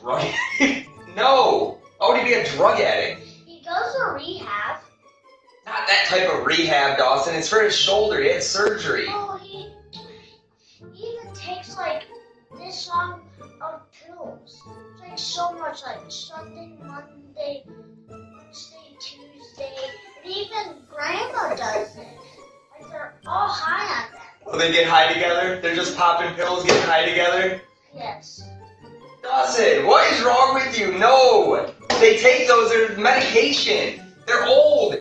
Drug addict? no. How would he be a drug addict? He goes to rehab. Not that type of rehab, Dawson. It's for his shoulder. He had surgery. Oh, he, he even takes like this long of pills. It's like so much, like Sunday, Monday, Wednesday, Tuesday, and even Grandma does it. Like they're all high on that. Well, they get high together. They're just popping pills, getting high together. Yes. Dawson, what is wrong with you? No. They take those. They're medication. They're old.